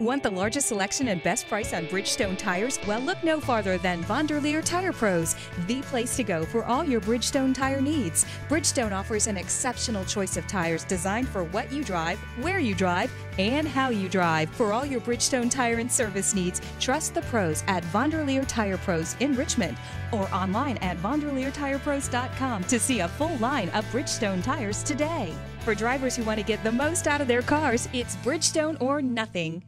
Want the largest selection and best price on Bridgestone tires? Well, look no farther than Vonderlehr Tire Pros, the place to go for all your Bridgestone tire needs. Bridgestone offers an exceptional choice of tires designed for what you drive, where you drive, and how you drive. For all your Bridgestone tire and service needs, trust the pros at Vonderlehr Tire Pros in Richmond or online at VonderlehrTirePros.com to see a full line of Bridgestone tires today. For drivers who want to get the most out of their cars, it's Bridgestone or nothing.